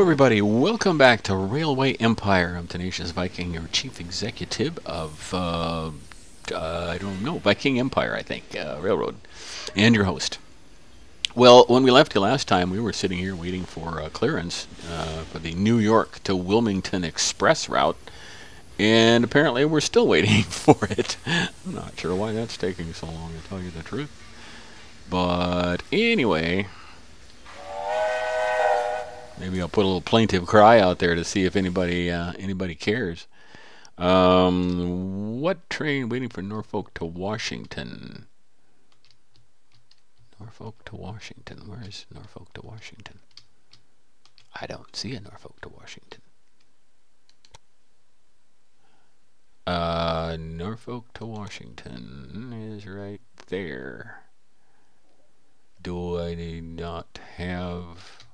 everybody. Welcome back to Railway Empire. I'm Tenacious Viking, your chief executive of, uh, uh, I don't know, Viking Empire, I think, uh, Railroad, and your host. Well, when we left you last time, we were sitting here waiting for uh, clearance uh, for the New York to Wilmington Express route, and apparently we're still waiting for it. I'm not sure why that's taking so long, to tell you the truth. But anyway, maybe I'll put a little plaintive cry out there to see if anybody uh, anybody cares. Um, what train waiting for Norfolk to Washington? Norfolk to Washington. Where is Norfolk to Washington? I don't see a Norfolk to Washington. Uh, Norfolk to Washington is right there. Do I need not have...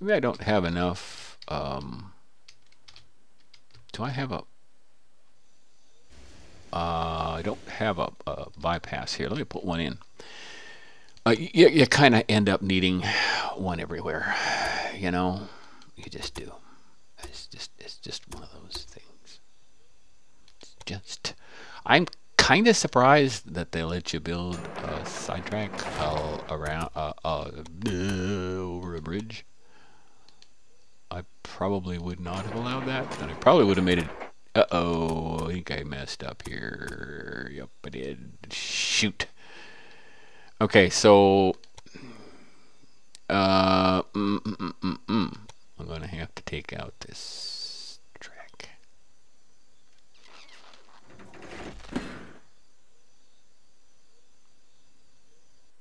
Maybe I don't have enough... Um, do I have a... Uh, I don't have a, a, bypass here. Let me put one in. Uh, you you kind of end up needing one everywhere. You know, you just do. It's just it's just one of those things. It's just I'm kind of surprised that they let you build a sidetrack uh, around uh, uh, over a bridge. Probably would not have allowed that, and I probably would have made it uh-oh, I think I messed up here. Yep, I did. Shoot. Okay, so... Uh, mm, mm, mm, mm. I'm going to have to take out this track.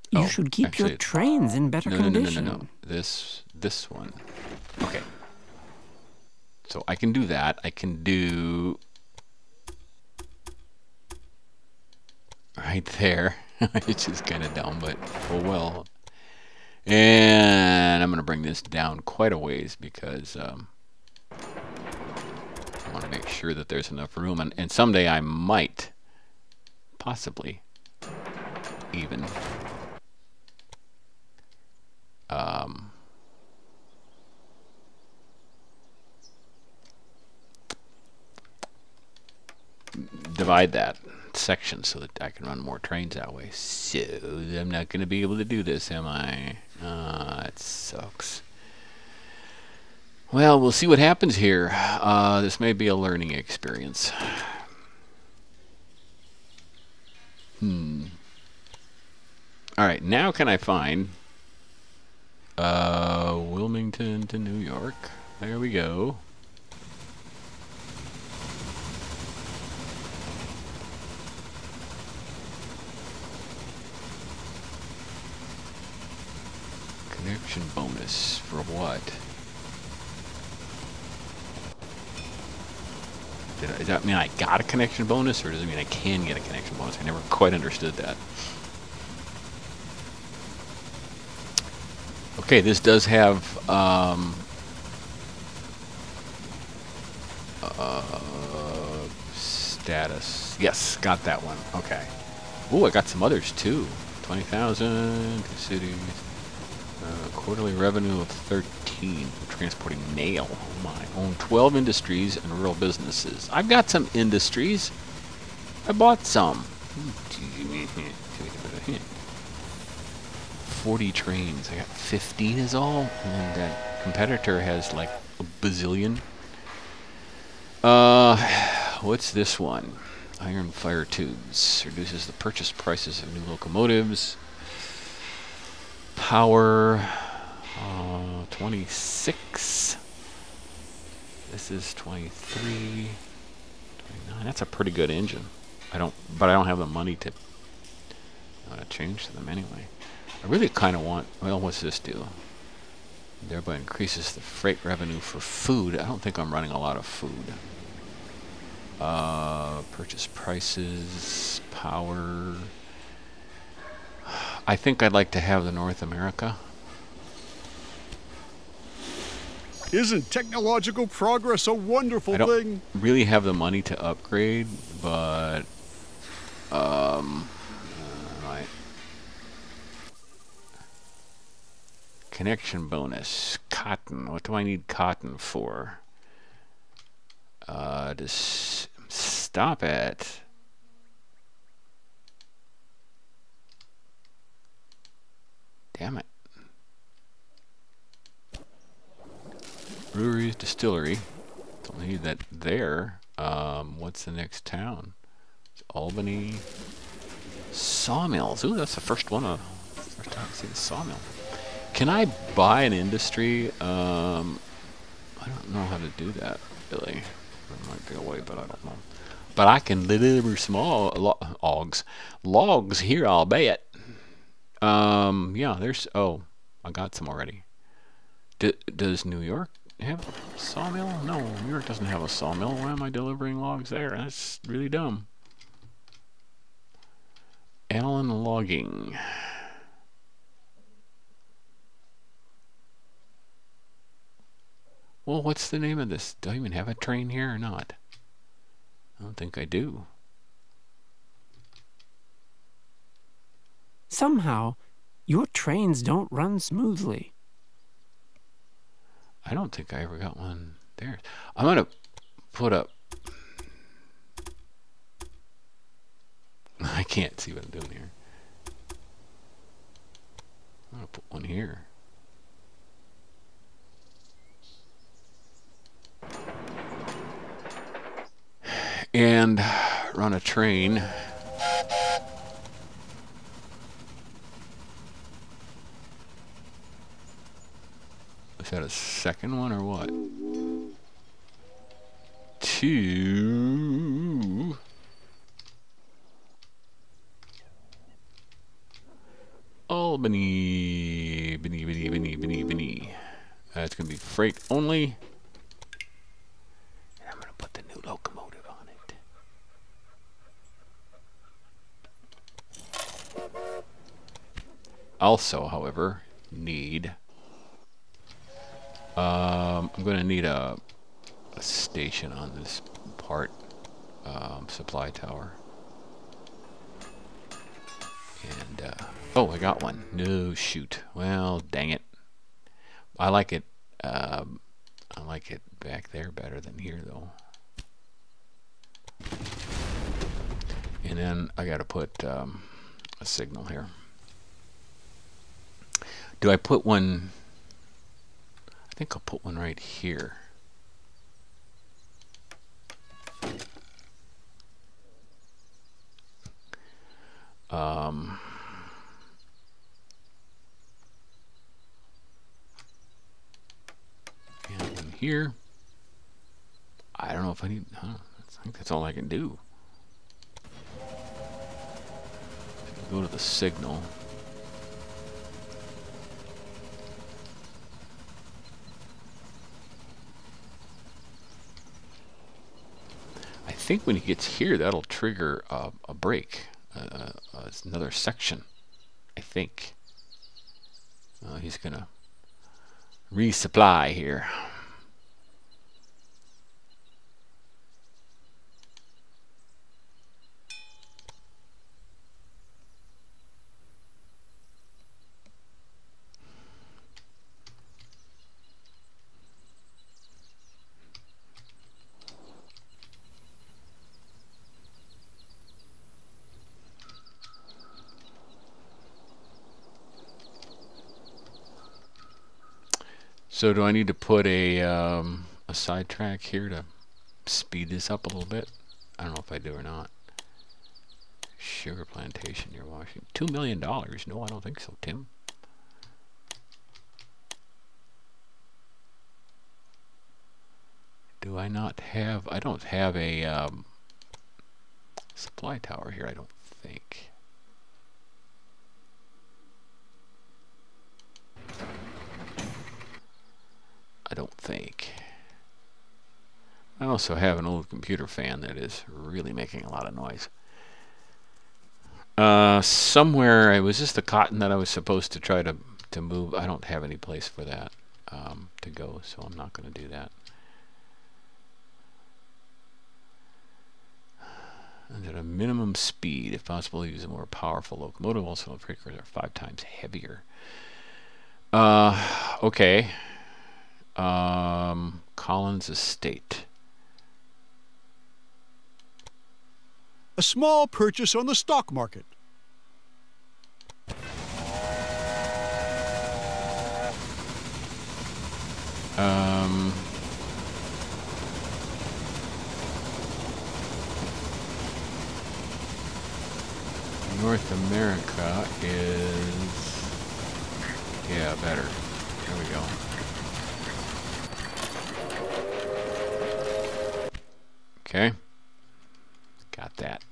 You oh, should keep actually, your trains in better no, condition. No, no, no, no, no. This, this one. Okay. So I can do that. I can do right there. it's just kind of down, but oh well. And I'm going to bring this down quite a ways because um, I want to make sure that there's enough room. And, and someday I might, possibly, even um, divide that section so that I can run more trains that way. So I'm not going to be able to do this, am I? Uh, it sucks. Well, we'll see what happens here. Uh, this may be a learning experience. Hmm. All right, now can I find uh, Wilmington to New York? There we go. Connection bonus for what? I, does that mean I got a connection bonus, or does it mean I can get a connection bonus? I never quite understood that. Okay, this does have um, uh, status. Yes, got that one. Okay. Oh, I got some others too. 20,000 cities. Quarterly revenue of 13 for transporting mail. Oh my. Own 12 industries and rural businesses. I've got some industries. I bought some. 40 trains. I got 15 is all. And that competitor has like a bazillion. Uh, what's this one? Iron fire tubes. Reduces the purchase prices of new locomotives power uh, 26 this is 23 29 that's a pretty good engine. I don't but I don't have the money to uh, change them anyway. I really kind of want well what's this do thereby increases the freight revenue for food. I don't think I'm running a lot of food. Uh, purchase prices power. I think I'd like to have the North America. Isn't technological progress a wonderful I don't thing? really have the money to upgrade, but um, I connection bonus. Cotton. What do I need cotton for? Uh, just stop it. Damn it. Breweries, distillery. Don't need that there. Um, what's the next town? It's Albany. Sawmills. Ooh, that's the first one. Uh, first time I see the sawmill. Can I buy an industry? Um, I don't know how to do that, really. There might be a way, but I don't know. But I can deliver small lo logs. Logs here, I'll bet. Um, yeah, there's... Oh, I got some already. D does New York have a sawmill? No, New York doesn't have a sawmill. Why am I delivering logs there? That's really dumb. Allen Logging. Well, what's the name of this? Do I even have a train here or not? I don't think I do. Somehow, your trains don't run smoothly. I don't think I ever got one there. I'm going to put up... I can't see what I'm doing here. I'm going to put one here. And run a train. That a second one or what? Two. Albany. Bini, bini, bini, bini, bini. That's going to be freight only. And I'm going to put the new locomotive on it. Also, however, need um, I'm going to need a, a, station on this part um, supply tower. And, uh, oh, I got one. No, shoot. Well, dang it. I like it, um, I like it back there better than here, though. And then I got to put um, a signal here. Do I put one I think I'll put one right here. Um, and one here. I don't know if I need, huh, I think that's all I can do. Go to the signal. Think when he gets here, that'll trigger uh, a break, uh, uh, another section. I think. Uh, he's gonna resupply here. So do I need to put a, um, a sidetrack here to speed this up a little bit? I don't know if I do or not. Sugar plantation near Washington. Two million dollars? No, I don't think so, Tim. Do I not have, I don't have a um, supply tower here, I don't think. I don't think. I also have an old computer fan that is really making a lot of noise. Uh, somewhere, it was just the cotton that I was supposed to try to, to move. I don't have any place for that um, to go, so I'm not going to do that. And at a minimum speed, if possible, use a more powerful locomotive. Also, breakers are five times heavier. Uh, okay. Um, Collins Estate. A small purchase on the stock market. Um, North America is yeah better. There we go. Okay. Got that.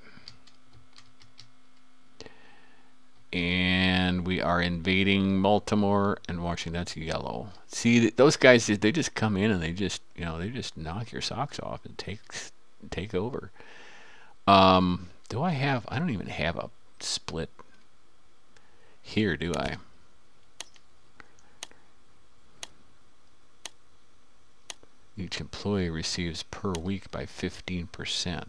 And we are invading Baltimore and Washington. That's yellow. See, those guys, they just come in and they just, you know, they just knock your socks off and take take over. Um, do I have, I don't even have a split here, do I? Each employee receives per week by 15%.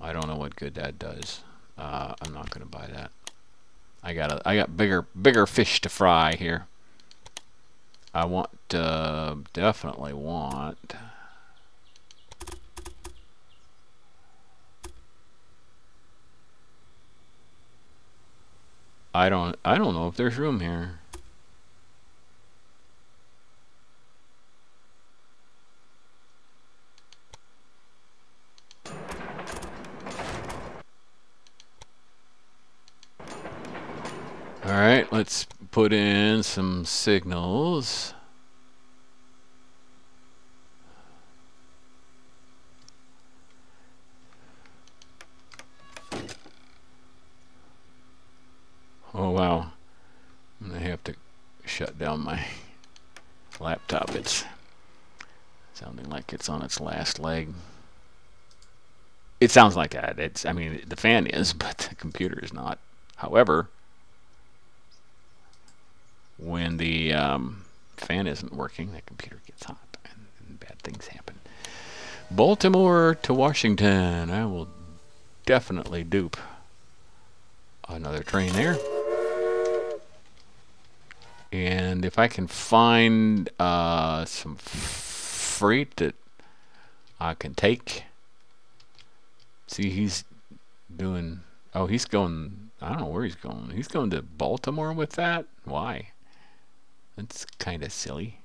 I don't know what good that does. Uh, I'm not going to buy that. I got a, I got bigger bigger fish to fry here. I want uh, definitely want I don't I don't know if there's room here. Alright, let's put in some signals. Oh wow. To have to shut down my laptop. It's sounding like it's on its last leg. It sounds like that. It's I mean the fan is, but the computer is not. However, when um, fan isn't working, the computer gets hot and, and bad things happen. Baltimore to Washington. I will definitely dupe another train there. And if I can find uh, some freight that I can take. See, he's doing. Oh, he's going. I don't know where he's going. He's going to Baltimore with that? Why? That's kind of silly.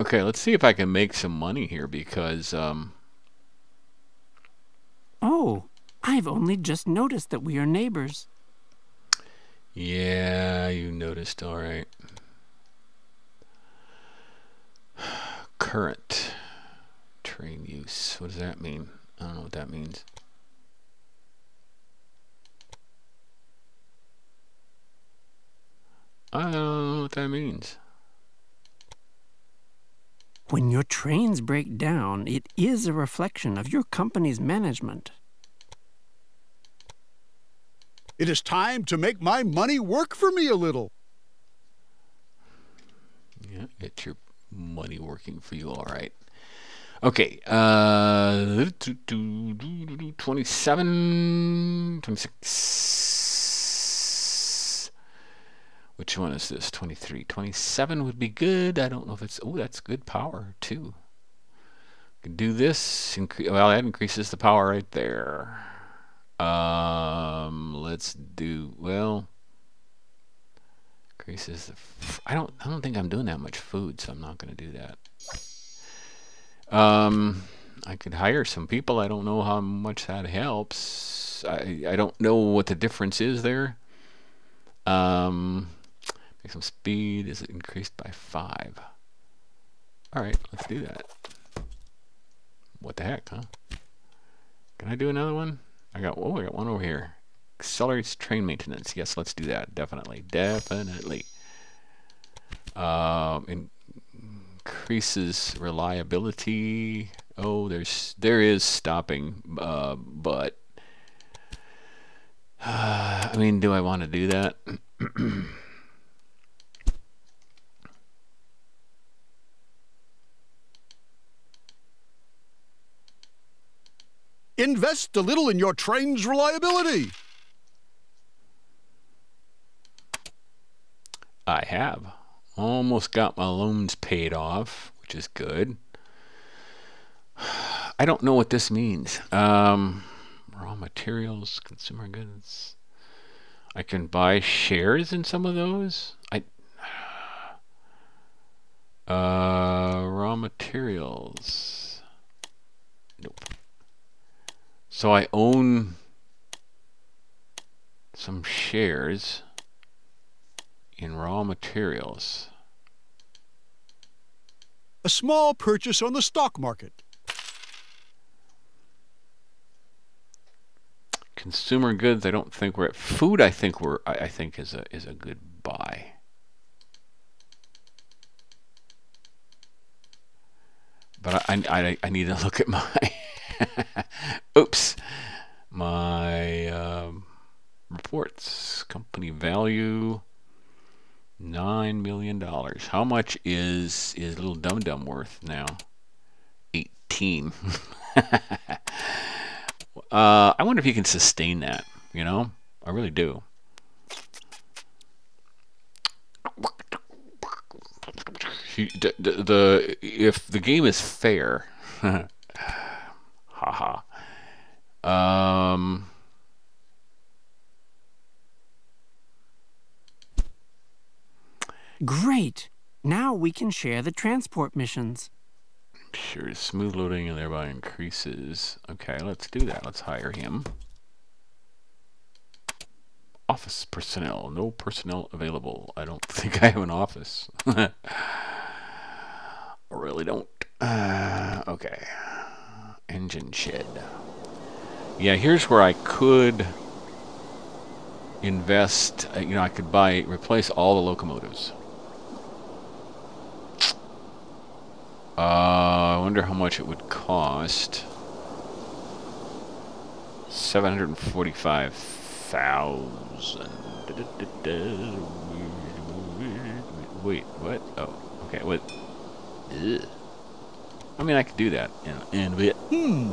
Okay, let's see if I can make some money here because, um... Oh, I've only just noticed that we are neighbors. Yeah, you noticed, alright. Current train use. What does that mean? I don't know what that means. I don't know what that means. When your trains break down, it is a reflection of your company's management. It is time to make my money work for me a little. Yeah, get your money working for you all right. Okay, uh, 27, 26. Which one is this? 23. 27 would be good. I don't know if it's, oh, that's good power too. Can do this. Well, that increases the power right there. Um, let's do, well, increases the, I don't, I don't think I'm doing that much food, so I'm not going to do that. Um, I could hire some people. I don't know how much that helps. I, I don't know what the difference is there. Um, some speed. Is increased by five? All right, let's do that. What the heck, huh? Can I do another one? I got, oh, I got one over here. Accelerates train maintenance. Yes, let's do that. Definitely. Definitely. Um, in, increases reliability. Oh, there's there is stopping, uh, but uh, I mean, do I want to do that? Invest a little in your train's reliability. I have. Almost got my loans paid off, which is good. I don't know what this means. Um, raw materials, consumer goods. I can buy shares in some of those. I uh, raw materials. Nope. So I own some shares in raw materials. A small purchase on the stock market. Consumer goods, I don't think we're at food. I think we're. I, I think is a is a good buy. But I I, I need to look at my. oops, my um, reports. Company value. Nine million dollars. How much is is little dum dum worth now? Eighteen. uh, I wonder if you can sustain that. You know, I really do. The, the, the if the game is fair, haha. um. Great! Now we can share the transport missions. Sure, smooth loading and thereby increases. Okay, let's do that. Let's hire him. Office personnel. No personnel available. I don't think I have an office. I really don't. Uh, okay. Engine shed. Yeah, here's where I could invest. Uh, you know, I could buy, replace all the locomotives. Uh, I wonder how much it would cost. Seven hundred and forty-five thousand. Wait, what? Oh, okay. What? Ugh. I mean, I could do that in, in a bit. Hmm.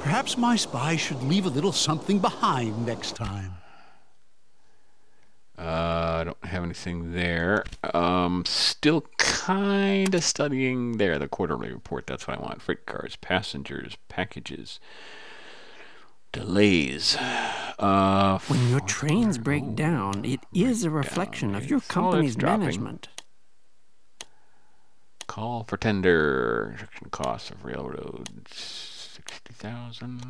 Perhaps my spy should leave a little something behind next time. Uh, I don't have anything there. Um, still kind of studying there, the quarterly report. That's what I want. Freight cars, passengers, packages, delays. Uh, When your trains break down, it is a reflection of your yes. That's company's dropping. management. Call for tender. Construction costs of railroad. 60,000.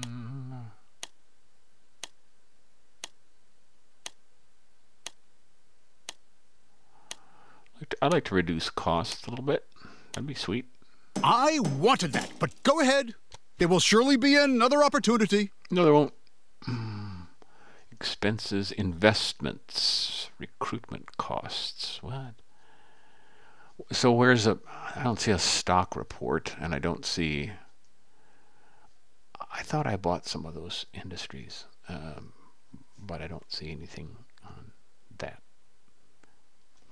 I'd like to reduce costs a little bit. That'd be sweet. I wanted that, but go ahead. There will surely be another opportunity. No, there won't. Hmm. Expenses, investments, recruitment costs. What? So where's a? I don't see a stock report, and I don't see. I thought I bought some of those industries, um, but I don't see anything on that.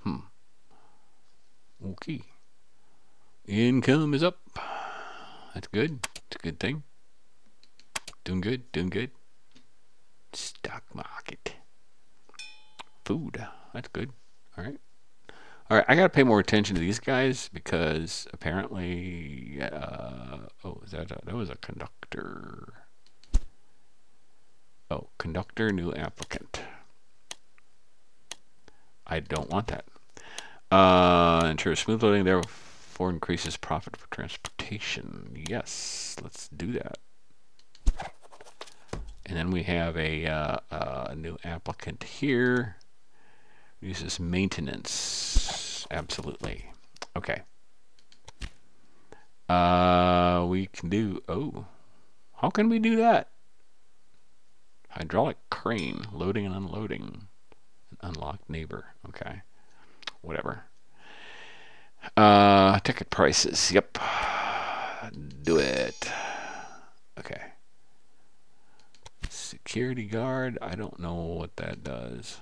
Hmm. Okay. Income is up. That's good. It's a good thing. Doing good. Doing good. Stock market. Food. That's good. All right. All right. I got to pay more attention to these guys because apparently, uh, oh, that a, that was a conductor? Oh, conductor, new applicant. I don't want that. Uh, ensure smooth loading, therefore increases profit for transportation. Yes, let's do that. And then we have a, uh, uh, a new applicant here. Uses maintenance. Absolutely. Okay. Uh, we can do. Oh, how can we do that? Hydraulic crane loading and unloading. Unlocked neighbor. Okay. Whatever. Uh, ticket prices. Yep. Do it. Okay. Security guard. I don't know what that does.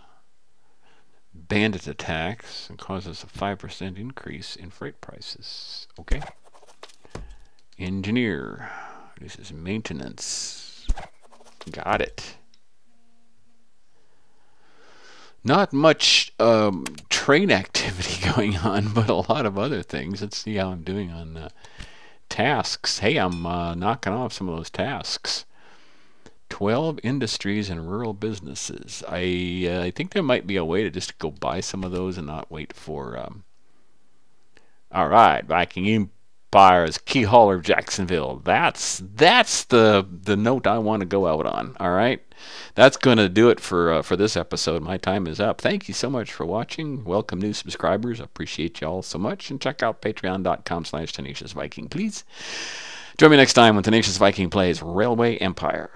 Bandit attacks and causes a 5% increase in freight prices. Okay. Engineer. This is maintenance. Got it. Not much um, train activity going on, but a lot of other things. Let's see how I'm doing on uh, tasks. Hey, I'm uh, knocking off some of those tasks. 12 industries and rural businesses. I uh, I think there might be a way to just go buy some of those and not wait for. Um... All right, Viking Empire's Key Hauler Jacksonville. That's that's the the note I want to go out on. All right, that's going to do it for uh, for this episode. My time is up. Thank you so much for watching. Welcome new subscribers. Appreciate y'all so much. And check out Patreon.com/slash Tenacious Viking, please. Join me next time when Tenacious Viking plays Railway Empire.